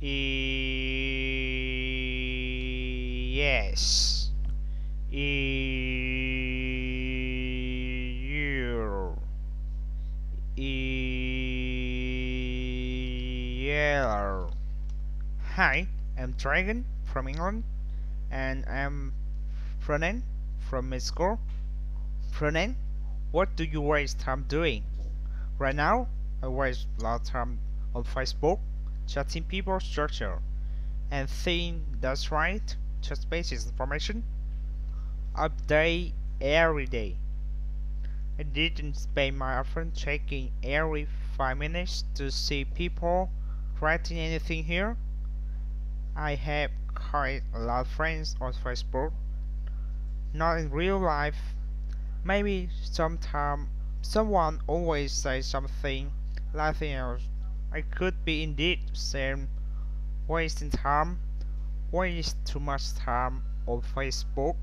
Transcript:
Yes. E. Hi, I'm Dragon from England, and I'm Fronen from my school. What do you waste time doing? Right now, I waste a lot of time on Facebook, chatting people structure, and think that's right, just basic information. Update every day. I didn't spend my effort checking every 5 minutes to see people writing anything here. I have quite a lot of friends on Facebook, not in real life. Maybe sometime someone always says something nothing else. I could be indeed saying wasting time, waste too much time on Facebook